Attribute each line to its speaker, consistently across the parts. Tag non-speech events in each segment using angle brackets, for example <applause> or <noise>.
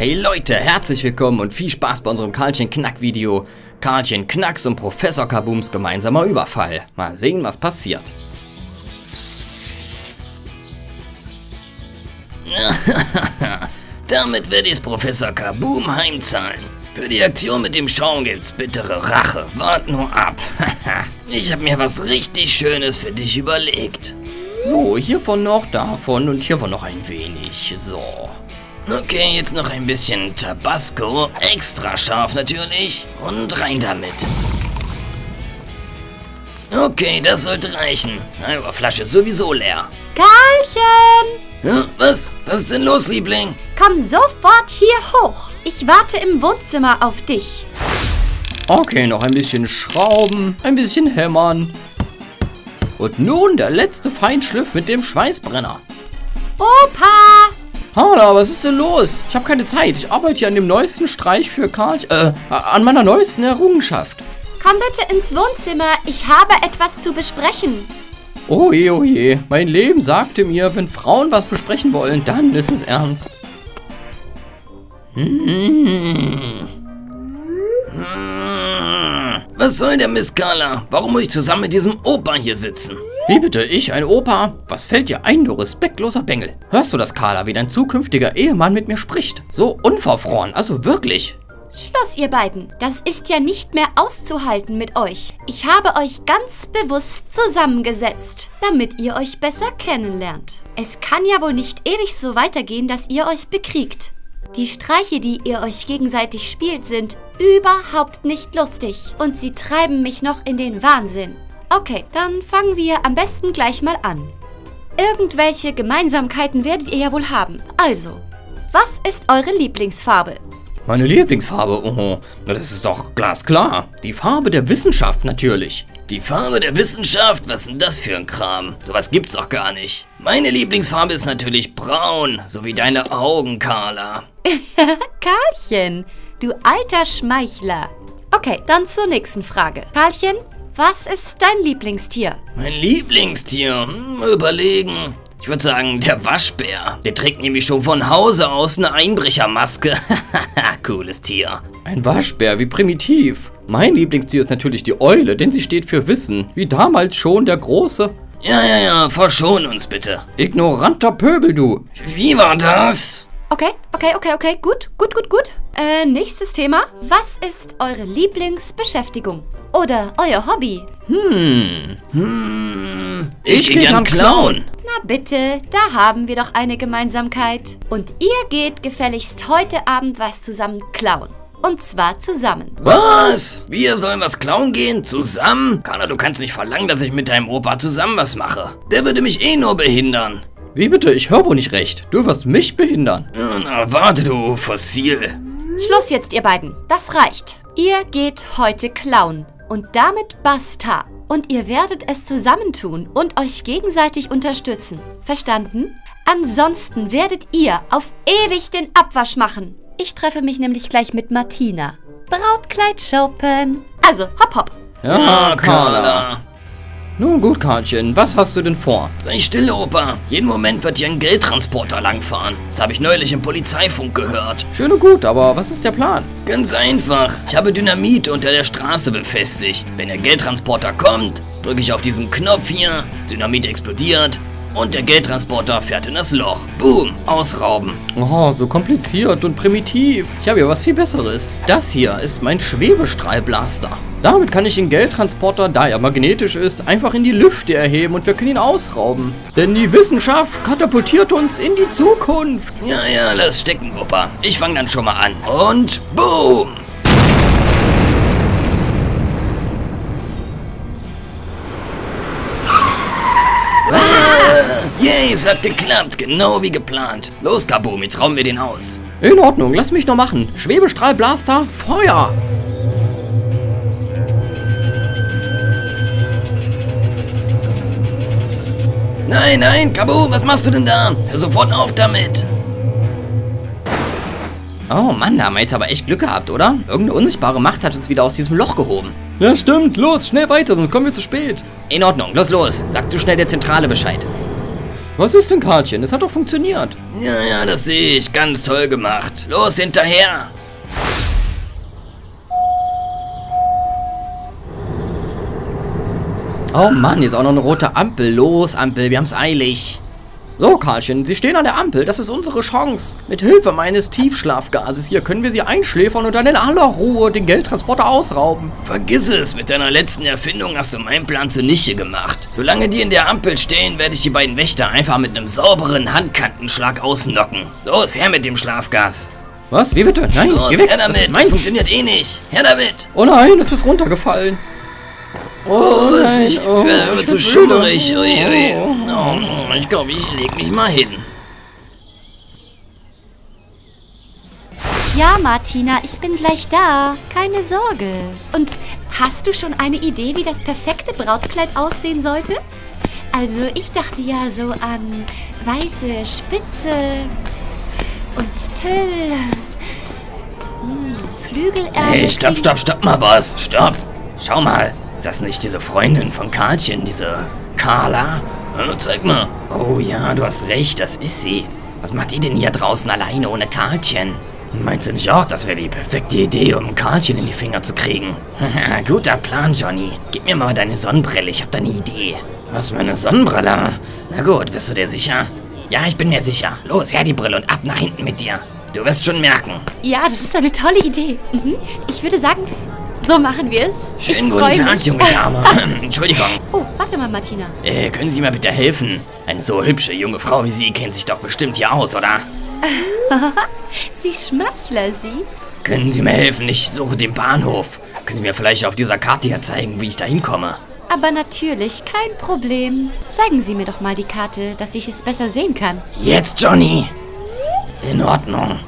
Speaker 1: Hey Leute, herzlich willkommen und viel Spaß bei unserem Karlchen Knack Video. Karlchen Knacks und Professor Kabooms gemeinsamer Überfall. Mal sehen, was passiert. <laughs>
Speaker 2: Damit werde ich Professor Kaboom heimzahlen. Für die Aktion mit dem Schaum gibt's bittere Rache. Wart nur ab. <laughs> ich habe mir was richtig Schönes für dich überlegt.
Speaker 1: So, hiervon noch, davon und hiervon noch ein wenig. So.
Speaker 2: Okay, jetzt noch ein bisschen Tabasco. Extra scharf natürlich. Und rein damit. Okay, das sollte reichen. Eure Flasche ist sowieso leer.
Speaker 3: Karlchen!
Speaker 2: Ja, was? Was ist denn los, Liebling?
Speaker 3: Komm sofort hier hoch. Ich warte im Wohnzimmer auf dich.
Speaker 1: Okay, noch ein bisschen schrauben, ein bisschen hämmern. Und nun der letzte Feinschliff mit dem Schweißbrenner.
Speaker 3: Opa!
Speaker 1: Hala, was ist denn los? Ich habe keine Zeit. Ich arbeite hier an dem neuesten Streich für Karl... Äh, an meiner neuesten Errungenschaft.
Speaker 3: Komm bitte ins Wohnzimmer. Ich habe etwas zu besprechen.
Speaker 1: Oh je, oh je. Mein Leben sagte mir, wenn Frauen was besprechen wollen, dann ist es ernst.
Speaker 2: Hm. Was soll der Miss Carla? Warum muss ich zusammen mit diesem Opa hier sitzen?
Speaker 1: Wie bitte, ich, ein Opa? Was fällt dir ein, du respektloser Bengel? Hörst du das, Carla, wie dein zukünftiger Ehemann mit mir spricht? So unverfroren, also wirklich.
Speaker 3: Schluss, ihr beiden. Das ist ja nicht mehr auszuhalten mit euch. Ich habe euch ganz bewusst zusammengesetzt, damit ihr euch besser kennenlernt. Es kann ja wohl nicht ewig so weitergehen, dass ihr euch bekriegt. Die Streiche, die ihr euch gegenseitig spielt, sind überhaupt nicht lustig. Und sie treiben mich noch in den Wahnsinn. Okay, dann fangen wir am besten gleich mal an. Irgendwelche Gemeinsamkeiten werdet ihr ja wohl haben. Also, was ist eure Lieblingsfarbe?
Speaker 1: Meine Lieblingsfarbe? Oh, das ist doch glasklar. Die Farbe der Wissenschaft natürlich.
Speaker 2: Die Farbe der Wissenschaft? Was ist denn das für ein Kram? Sowas gibt's doch gar nicht. Meine Lieblingsfarbe ist natürlich braun, so wie deine Augen, Carla. <laughs>
Speaker 3: Karlchen, du alter Schmeichler. Okay, dann zur nächsten Frage. Karlchen, was ist dein Lieblingstier?
Speaker 2: Mein Lieblingstier? Hm, überlegen. Ich würde sagen, der Waschbär. Der trägt nämlich schon von Hause aus eine Einbrechermaske. <laughs> Cooles Tier.
Speaker 1: Ein Waschbär, wie primitiv. Mein Lieblingstier ist natürlich die Eule, denn sie steht für Wissen. Wie damals schon der Große.
Speaker 2: Ja, ja, ja, verschon uns bitte.
Speaker 1: Ignoranter Pöbel, du.
Speaker 2: Wie war das?
Speaker 3: Okay, okay, okay, okay, gut, gut, gut, gut. Äh, nächstes Thema. Was ist eure Lieblingsbeschäftigung? Oder euer Hobby?
Speaker 1: Hm.
Speaker 2: Hm. Ich, ich gehe gern klauen.
Speaker 3: Na bitte, da haben wir doch eine Gemeinsamkeit. Und ihr geht gefälligst heute Abend was zusammen klauen. Und zwar zusammen.
Speaker 2: Was? Wir sollen was klauen gehen? Zusammen? Carla, du kannst nicht verlangen, dass ich mit deinem Opa zusammen was mache. Der würde mich eh nur behindern.
Speaker 1: Wie bitte? Ich höre wohl nicht recht. Du wirst mich behindern.
Speaker 2: Na, warte, du Fossil.
Speaker 3: Schluss jetzt, ihr beiden. Das reicht. Ihr geht heute klauen. Und damit basta. Und ihr werdet es zusammentun und euch gegenseitig unterstützen. Verstanden? Ansonsten werdet ihr auf ewig den Abwasch machen. Ich treffe mich nämlich gleich mit Martina. Brautkleid shoppen. Also, hopp hopp.
Speaker 2: Ja, Carla.
Speaker 1: Nun gut, Karlchen, was hast du denn vor?
Speaker 2: Sei still, Opa. Jeden Moment wird hier ein Geldtransporter langfahren. Das habe ich neulich im Polizeifunk gehört.
Speaker 1: Schön und gut, aber was ist der Plan?
Speaker 2: Ganz einfach. Ich habe Dynamit unter der Straße befestigt. Wenn der Geldtransporter kommt, drücke ich auf diesen Knopf hier, das Dynamit explodiert und der Geldtransporter fährt in das Loch. Boom, ausrauben.
Speaker 1: Oh, so kompliziert und primitiv. Ich habe ja was viel Besseres. Das hier ist mein Schwebestrahlblaster. Damit kann ich den Geldtransporter, da er magnetisch ist, einfach in die Lüfte erheben und wir können ihn ausrauben. Denn die Wissenschaft katapultiert uns in die Zukunft.
Speaker 2: Ja, ja, lass stecken, Opa. Ich fange dann schon mal an. Und boom! Yay, es hat geklappt, genau wie geplant. Los, Kaboom, jetzt rauben wir den aus.
Speaker 1: In Ordnung, lass mich noch machen. Schwebestrahlblaster, Feuer!
Speaker 2: Nein, nein, Kaboom, was machst du denn da? Hör sofort auf damit.
Speaker 1: Oh Mann, da haben wir jetzt aber echt Glück gehabt, oder? Irgendeine unsichtbare Macht hat uns wieder aus diesem Loch gehoben.
Speaker 4: Ja, stimmt. Los, schnell weiter, sonst kommen wir zu spät.
Speaker 1: In Ordnung, los, los. Sag du schnell der Zentrale Bescheid. Was ist denn, Karlchen? Es hat doch funktioniert.
Speaker 2: Ja, ja, das sehe ich. Ganz toll gemacht. Los, hinterher.
Speaker 1: Oh Mann, jetzt auch noch eine rote Ampel. Los, Ampel, wir haben's eilig. So, Karlchen, Sie stehen an der Ampel. Das ist unsere Chance. Mit Hilfe meines Tiefschlafgases hier können wir Sie einschläfern und dann in aller Ruhe den Geldtransporter ausrauben.
Speaker 2: Vergiss es, mit deiner letzten Erfindung hast du meinen Plan zunichte gemacht. Solange die in der Ampel stehen, werde ich die beiden Wächter einfach mit einem sauberen Handkantenschlag ausnocken. Los, her mit dem Schlafgas.
Speaker 1: Was? Wie bitte? Nein,
Speaker 2: Los,
Speaker 1: geh weg.
Speaker 2: her
Speaker 1: Das
Speaker 2: damit.
Speaker 1: ist
Speaker 2: Das,
Speaker 1: mein...
Speaker 2: funktioniert eh nicht. Her damit.
Speaker 1: Oh nein, es ist runtergefallen.
Speaker 2: Oh, das
Speaker 1: nein,
Speaker 2: ich
Speaker 1: oh,
Speaker 2: werde
Speaker 1: ich
Speaker 2: zu schummerig. Oh, ich glaube, ich leg mich mal hin.
Speaker 3: Ja, Martina, ich bin gleich da. Keine Sorge. Und hast du schon eine Idee, wie das perfekte Brautkleid aussehen sollte? Also, ich dachte ja so an weiße Spitze und Tüll. Hm, Flügelärmel.
Speaker 2: Hey, stopp, stopp, stopp mal, Boss. Stopp. Schau mal. Ist das nicht diese Freundin von Karlchen, diese Carla? Hm, zeig mal. Oh ja, du hast recht, das ist sie. Was macht die denn hier draußen alleine ohne Karlchen? Meinst du nicht auch, das wäre die perfekte Idee, um Karlchen in die Finger zu kriegen? <laughs> Guter Plan, Johnny. Gib mir mal deine Sonnenbrille, ich hab da eine Idee. Was, meine Sonnenbrille? Na gut, bist du dir sicher? Ja, ich bin mir sicher. Los, her die Brille und ab nach hinten mit dir. Du wirst schon merken.
Speaker 3: Ja, das ist eine tolle Idee. Mhm. Ich würde sagen, so machen wir es.
Speaker 2: Schönen guten Tag,
Speaker 3: mich.
Speaker 2: junge Dame. <laughs> <laughs> Entschuldigung.
Speaker 3: Oh, warte mal, Martina.
Speaker 2: Äh, können Sie mir bitte helfen? Eine so hübsche junge Frau wie Sie kennt sich doch bestimmt hier aus, oder? <laughs>
Speaker 3: Sie Schmeichler, Sie?
Speaker 2: Können Sie mir helfen? Ich suche den Bahnhof. Können Sie mir vielleicht auf dieser Karte hier zeigen, wie ich da hinkomme?
Speaker 3: Aber natürlich, kein Problem. Zeigen Sie mir doch mal die Karte, dass ich es besser sehen kann.
Speaker 2: Jetzt, Johnny. In Ordnung.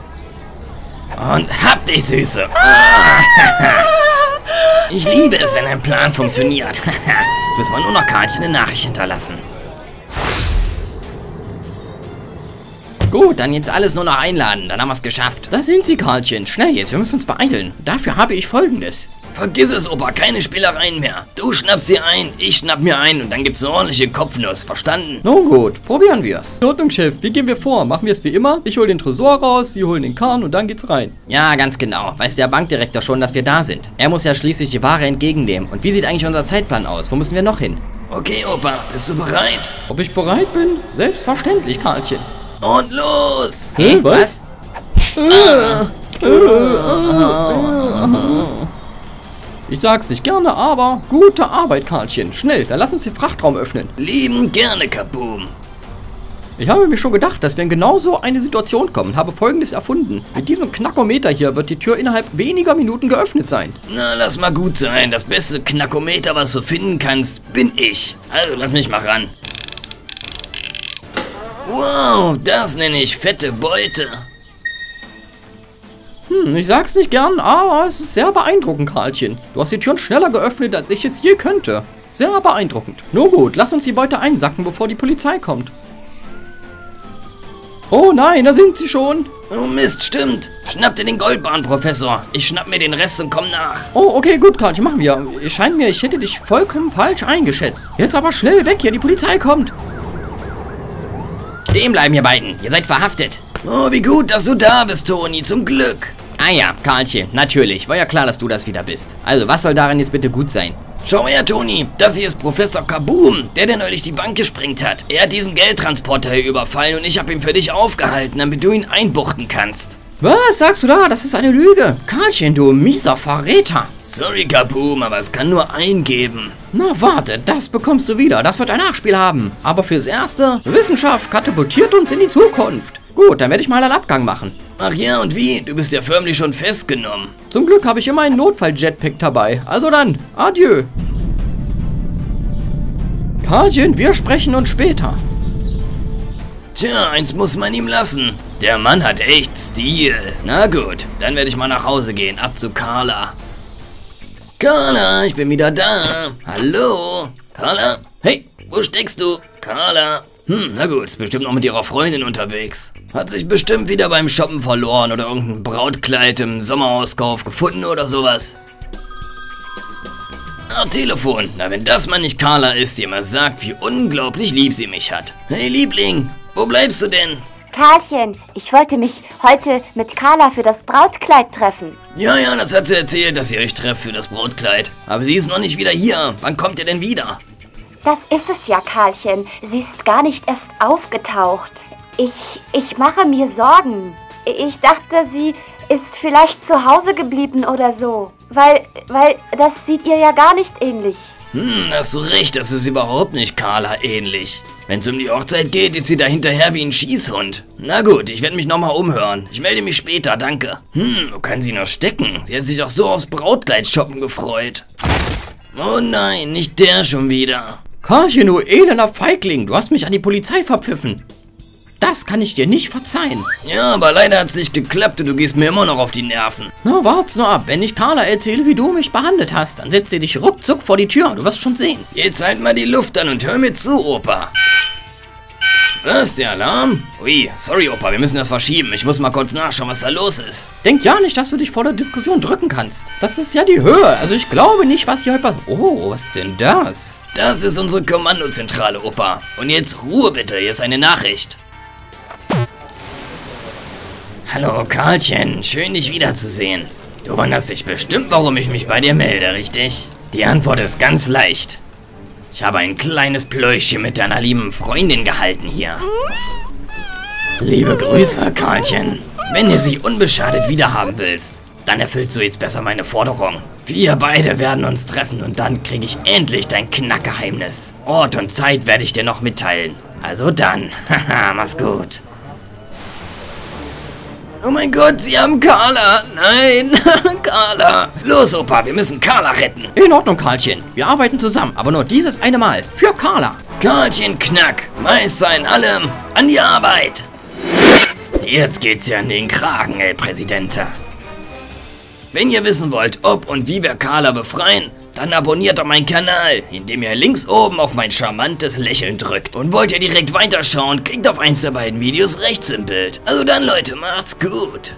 Speaker 2: Und hab dich, Süße. Ich liebe es, wenn ein Plan funktioniert. <laughs> Jetzt müssen wir nur noch Karlchen eine Nachricht hinterlassen.
Speaker 1: Gut, dann jetzt alles nur noch einladen. Dann haben wir es geschafft. Da sind Sie, Karlchen. Schnell jetzt, wir müssen uns beeilen. Dafür habe ich Folgendes.
Speaker 2: Vergiss es, Opa, keine Spielereien mehr. Du schnappst dir ein, ich schnapp mir ein und dann gibt's eine ordentliche Kopfnuss, verstanden?
Speaker 1: Nun gut, probieren wir's. In Ordnung, Chef. Wie gehen wir vor? Machen wir es wie immer? Ich hole den Tresor raus, Sie holen den Kahn und dann geht's rein.
Speaker 2: Ja, ganz genau. Weiß der Bankdirektor schon, dass wir da sind.
Speaker 1: Er muss ja schließlich die Ware entgegennehmen. Und wie sieht eigentlich unser Zeitplan aus? Wo müssen wir noch hin?
Speaker 2: Okay, Opa, bist du bereit?
Speaker 1: Ob ich bereit bin? Selbstverständlich, Karlchen.
Speaker 2: Und los!
Speaker 1: Hä? Was? Ich sag's nicht gerne, aber gute Arbeit, Karlchen. Schnell, dann lass uns den Frachtraum öffnen.
Speaker 2: Lieben gerne, Kaboom.
Speaker 1: Ich habe mir schon gedacht, dass wir in genau so eine Situation kommen. Habe folgendes erfunden. Mit diesem Knackometer hier wird die Tür innerhalb weniger Minuten geöffnet sein.
Speaker 2: Na, lass mal gut sein. Das beste Knackometer, was du finden kannst, bin ich. Also, lass mich mal ran. Wow, das nenne ich fette Beute.
Speaker 1: Hm, ich sag's nicht gern, aber es ist sehr beeindruckend, Karlchen. Du hast die Türen schneller geöffnet, als ich es je könnte. Sehr beeindruckend. Nun gut, lass uns die Beute einsacken, bevor die Polizei kommt. Oh nein, da sind sie schon.
Speaker 2: Oh Mist, stimmt. Schnapp dir den Goldbahn, Professor. Ich schnapp mir den Rest und komm nach.
Speaker 1: Oh, okay, gut, Karlchen, machen wir. Es scheint mir, ich hätte dich vollkommen falsch eingeschätzt. Jetzt aber schnell weg hier, die Polizei kommt.
Speaker 2: Stehen bleiben, ihr beiden. Ihr seid verhaftet. Oh, wie gut, dass du da bist, Toni. Zum Glück.
Speaker 1: Ah ja, Karlchen, natürlich. War ja klar, dass du das wieder bist. Also, was soll daran jetzt bitte gut sein?
Speaker 2: Schau her, Toni. Das hier ist Professor Kaboom, der, der neulich die Bank gesprengt hat. Er hat diesen Geldtransporter hier überfallen und ich habe ihn für dich aufgehalten, damit du ihn einbuchten kannst.
Speaker 1: Was sagst du da? Das ist eine Lüge. Karlchen, du mieser Verräter.
Speaker 2: Sorry, Kaboom, aber es kann nur einen geben.
Speaker 1: Na warte, das bekommst du wieder. Das wird ein Nachspiel haben. Aber fürs Erste, Wissenschaft katapultiert uns in die Zukunft. Gut, dann werde ich mal einen Abgang machen.
Speaker 2: Ach ja, und wie? Du bist ja förmlich schon festgenommen.
Speaker 1: Zum Glück habe ich immer einen Notfall-Jetpack dabei. Also dann, adieu. Karlchen, wir sprechen uns später.
Speaker 2: Tja, eins muss man ihm lassen. Der Mann hat echt Stil. Na gut, dann werde ich mal nach Hause gehen. Ab zu Carla. Carla, ich bin wieder da. Hallo? Carla? Hey, wo steckst du? Carla? Hm, na gut, ist bestimmt noch mit ihrer Freundin unterwegs. Hat sich bestimmt wieder beim Shoppen verloren oder irgendein Brautkleid im Sommerauskauf gefunden oder sowas. Ah, Telefon. Na, wenn das mal nicht Carla ist, die immer sagt, wie unglaublich lieb sie mich hat. Hey, Liebling, wo bleibst du denn?
Speaker 3: Karlchen, ich wollte mich heute mit Carla für das Brautkleid treffen.
Speaker 2: Ja, ja, das hat sie erzählt, dass ihr euch trefft für das Brotkleid. Aber sie ist noch nicht wieder hier. Wann kommt ihr denn wieder?
Speaker 3: Das ist es ja, Karlchen. Sie ist gar nicht erst aufgetaucht. Ich, ich mache mir Sorgen. Ich dachte, sie ist vielleicht zu Hause geblieben oder so. Weil, weil das sieht ihr ja gar nicht ähnlich.
Speaker 2: Hm, hast du recht, das ist überhaupt nicht Carla ähnlich. Wenn es um die Hochzeit geht, ist sie da hinterher wie ein Schießhund. Na gut, ich werde mich nochmal umhören. Ich melde mich später, danke. Hm, wo kann sie noch stecken? Sie hat sich doch so aufs Brautkleid shoppen gefreut. Oh nein, nicht der schon wieder.
Speaker 1: Karlchen, du elender Feigling, du hast mich an die Polizei verpfiffen. Das kann ich dir nicht verzeihen.
Speaker 2: Ja, aber leider hat es nicht geklappt und du gehst mir immer noch auf die Nerven.
Speaker 1: Na, wart's nur ab. Wenn ich Carla erzähle, wie du mich behandelt hast, dann setzt sie dich ruckzuck vor die Tür. Du wirst schon sehen.
Speaker 2: Jetzt halt mal die Luft an und hör mir zu, Opa. Was, der Alarm? Ui, sorry, Opa, wir müssen das verschieben. Ich muss mal kurz nachschauen, was da los ist.
Speaker 1: Denk ja nicht, dass du dich vor der Diskussion drücken kannst. Das ist ja die Höhe. Also ich glaube nicht, was hier heute... Oh, was ist denn das?
Speaker 2: Das ist unsere Kommandozentrale, Opa. Und jetzt Ruhe bitte, hier ist eine Nachricht. Hallo, Karlchen, schön dich wiederzusehen. Du wunderst dich bestimmt, warum ich mich bei dir melde, richtig? Die Antwort ist ganz leicht. Ich habe ein kleines Pläuschchen mit deiner lieben Freundin gehalten hier. Liebe Grüße, Karlchen. Wenn du sie unbeschadet wiederhaben willst, dann erfüllst du jetzt besser meine Forderung. Wir beide werden uns treffen und dann kriege ich endlich dein Knackgeheimnis. Ort und Zeit werde ich dir noch mitteilen. Also dann, <laughs> haha, mach's gut. Oh mein Gott, sie haben Carla. Nein, <laughs> Carla. Los, Opa, wir müssen Carla retten.
Speaker 1: In Ordnung, Karlchen. Wir arbeiten zusammen, aber nur dieses eine Mal. Für Carla.
Speaker 2: Karlchen Knack, Meister in allem, an die Arbeit. Jetzt geht's ja an den Kragen, El Presidente. Wenn ihr wissen wollt, ob und wie wir Carla befreien, dann abonniert doch meinen Kanal, indem ihr links oben auf mein charmantes Lächeln drückt. Und wollt ihr direkt weiterschauen, klickt auf eins der beiden Videos rechts im Bild. Also dann Leute, macht's gut.